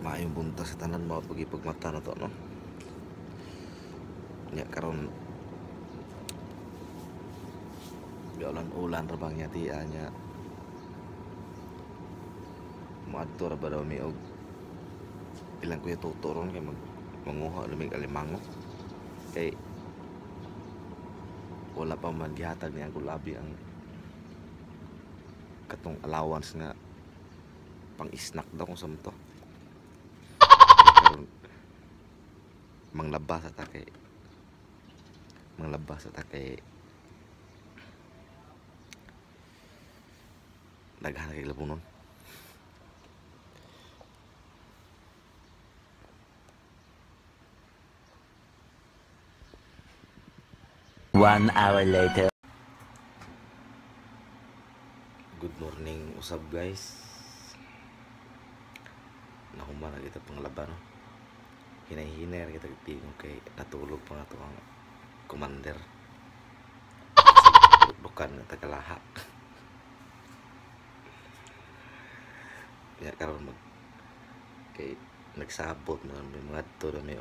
maayong bunta sa tanan mga pagipagmata na to no? Nya karon. Ulan ulan ra bang yati anya maadto ra ba daw mi og ilang kuya tuturon kay mag manguha lumig alimango. Kay wala pa man gihatag ni ang gulabi ang katong allowance nga pang snack daw kung sa to karon manglabas ata kay manglabas ata kay daghan kay labunon One hour later. Good morning usab guys Nahuman na kita pang laban no? Hinay-hinay ra kita tingog kay natulog pa nga to ang commander. Dukan na tagalaha Ya karon mag kay nagsabot na may mga adto na may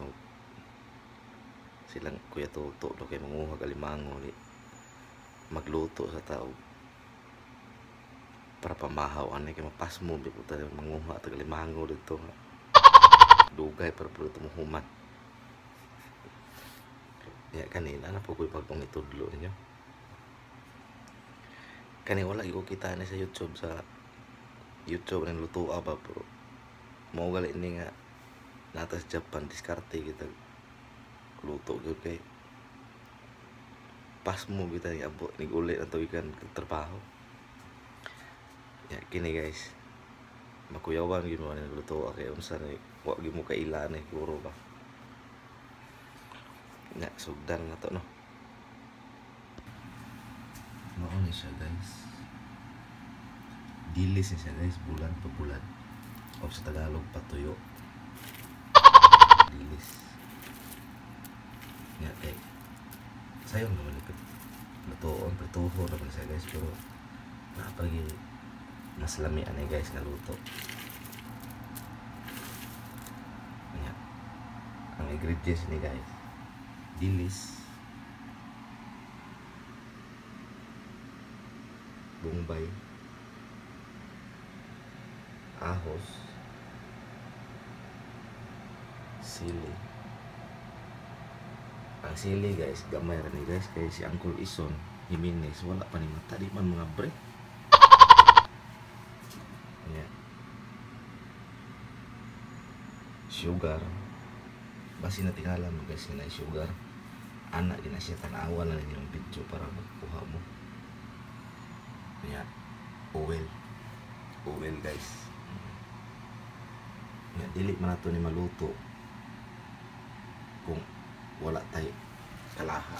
silang kuya tuto do kay manguha kalimango di magluto sa tao. Para pamahaw ani kay mapas mo di puta manguha tag limango dito dugay para puro tumuhuman ya kanina na po ko'y pagpang itudlo ninyo kani wala ko kita ni sa YouTube sa YouTube ng luto ba pero mau gali ini nga natas Japan diskarte kita luto gyud kay pas mo kita ni abo ni ulit ang ikan trabaho. Ya kini guys makuyawan gyud mo ni luto kay ni wa gyud mo kaila ni puro ba? Ya sugdan na to no? Mao ni siya guys. Dilis ni siya guys. Bulan pa bulan. O sa Tagalog patuyo. Dilis nga kay sayang naman ito lutoon prituho naman siya guys. Pero napagi mas lami ani guys nga luto ang ingredients ni guys. Dilis bumbay ahos sili ang sili guys gamay ra ni guys. Kay si Uncle Ison Jimenez. Wala pa ni mata di man mga bre yeah. sugar basi na tingala mo guys na sugar. Anak gina siya tanawa na nilang video para magkuha mo. Yeah. oil. Oil guys. Yeah, dili man nato ni maluto kung wala tayo kalaha.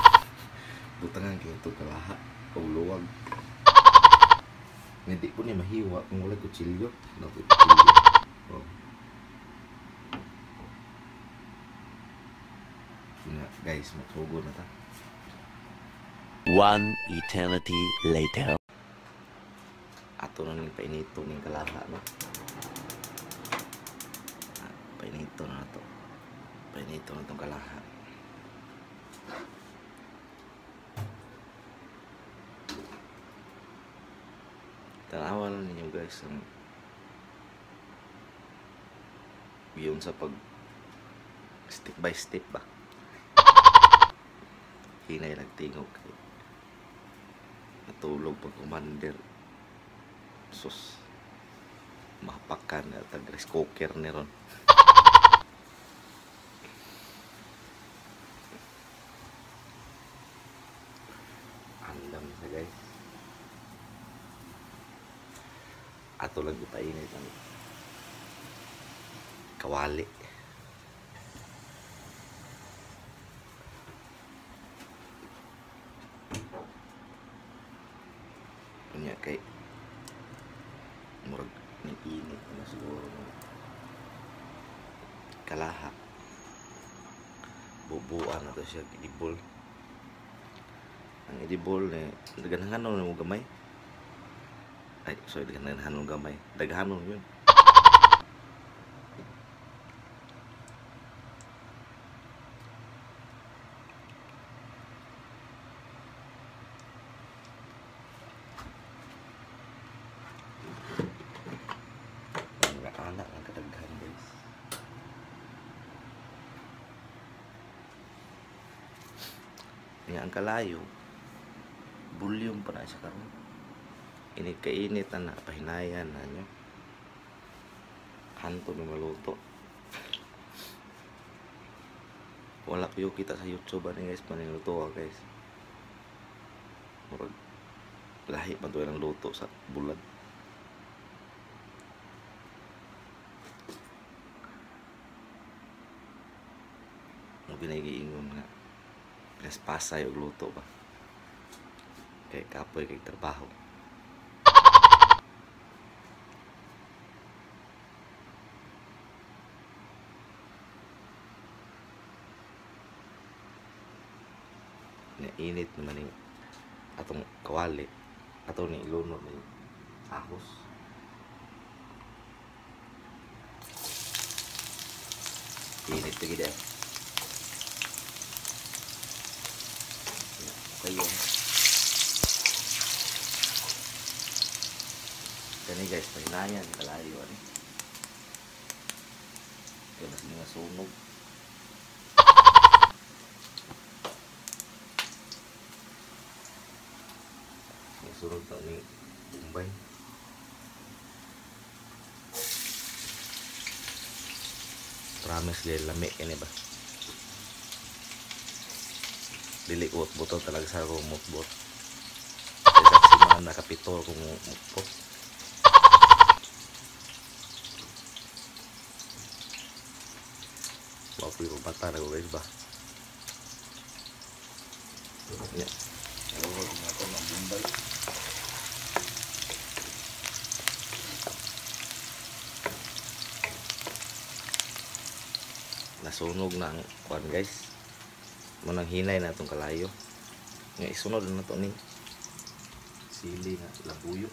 Butangan kayo ito kalaha o luwag. Hindi ko ni mahiwa kung wala kutsilyo dapat kutsilyo oh. Nga, guys matugo na ta. One eternity later. ato na ning painito ning kalaha no? Ah, painito na to. Painito na tong kalaha. Tanawa lang ninyo guys ang yun sa pag step by step ba hinay nagtingog. Kay natulog pag commander sus. Mapakan na tag rice cooker ni ron. Andam sa guys. Ato lang ipainit ang kawali Kunya kay murag ni init na siguro no. kalaha bubuan na to siya idibol ang idibol ni daghanhanon mo gamay. Ay sorry daghanhanon gamay. Daghanon yun Nga ang kalayo, bulyong pa na siya karon. Init ka init na napahinayan na nyo. Kanto na maluto. Wala yung kita sa YouTube ani guys, maniluto ah, guys. Murag lahi man to ng luto sa bulag. Mo ginagiingon nga. Gas pasay og luto ba. Kay kapoy kay trabaho. Nga init naman yung atong kawali ato ni iluno ni ahos init lagi deh kayo kani guys pahinayan kalayo ani kaya mas mga sunog Yung sunod na ni Bombay. Promise gay lami ini ba? Dili ko butol talaga sa ako mukbot. Kaya sa mga nakapitol kung mukbot. Wala ko yung bata na guys ba? Yeah. Ewan ko kung ako ng Bombay. Nasunog na ang kwan guys. Munang hinay na itong kalayo. Nga isunod na to ni sili nga labuyo.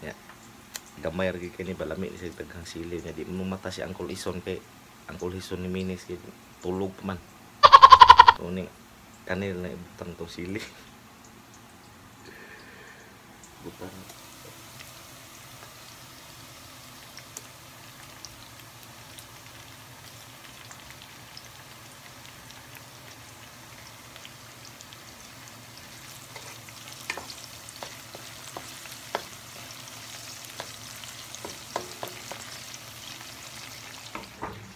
Ya. Gamay ra gyud kay ni balami ni sa daghang sili niya di mo mata si Uncle Ison kay Uncle Ison ni Minis kay tulog man. Uning kanil na ibutang tong sili. Butang.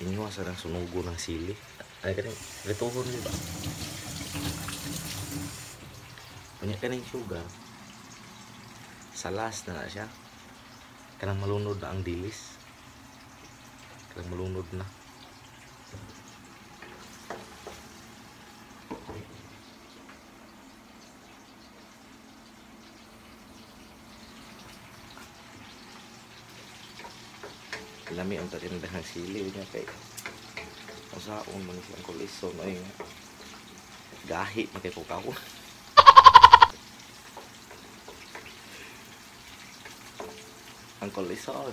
Inyuwa sa ng sunugo ng sili. Ay, kanin, rituhon di ba? Kanya ka sugar. Sa last na na siya. Kanang malunod na ang dilis. Kanang malunod na. Lami ang tatindang sili niya kay usaon man siyang kulison ay gahi na kay kukaw. ang kulison.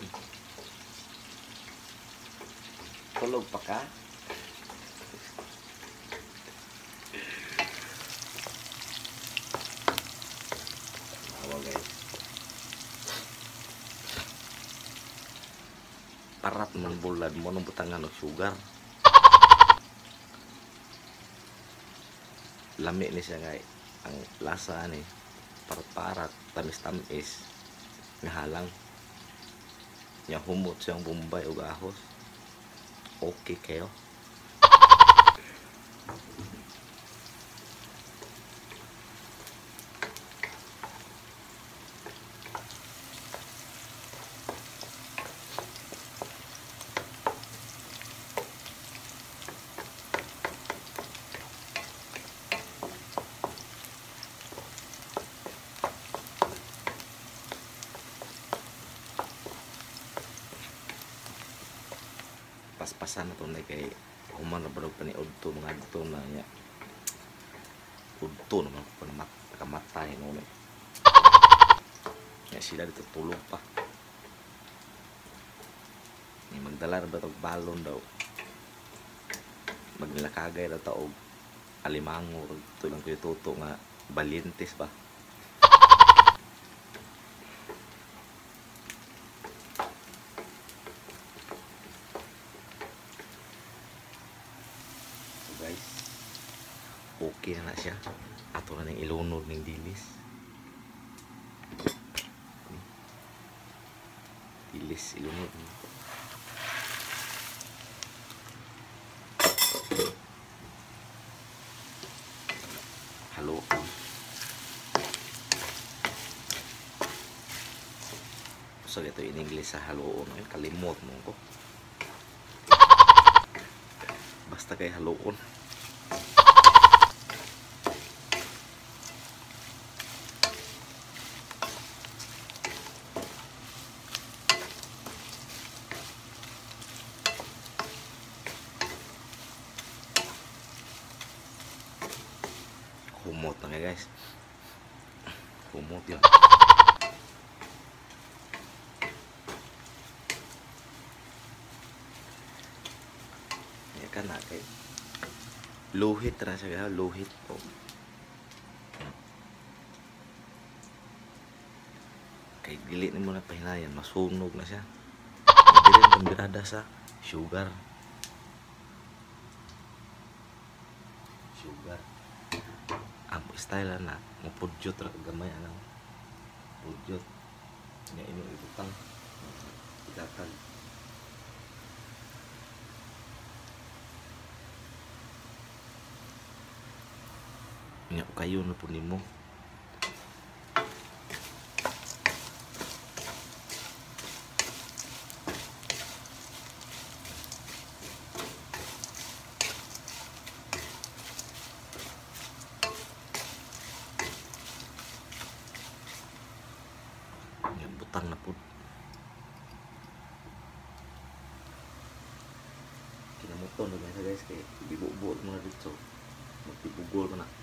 Tulog pa ka? Awa guys. Parat man bulad mo nung butangan ng sugar. Lami ni siya nga ang lasa ni parat-parat tamis-tamis nga halang. Nya humot siyang bombay ug ahos. Okay kayo paspasan na to na kay human na barog pa ni Udto mga dito na niya. Udto naman ko na mat nakamatay no na. Nga sila dito tulog pa. Ni magdala na ba tog balon daw? Magnilakagay na taog. Alimango ito lang ko tuto nga balientes ba So guys, okay na na siya. Ato na ning ilunod ning dilis. Dilis ilunod. Halo. So ito in English sa haloon. Kalimot mo ko. Basta kay haloon. Humot na nga guys. Humot yun. Yan ka na kay luhit na siya luhit po. Kay dili ni mo na pahinayan, masunog na siya. Hindi rin pambirada sa. Sugar. Style na, mupudyot ra gamay ano. Pudyot. Nya ino ibutang. Igatag. Nya kayo na po nimo. Nya butang na po. Kinamuton na guys guys kay bibubuot mo na dito. Magtibugol mo na.